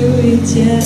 有一天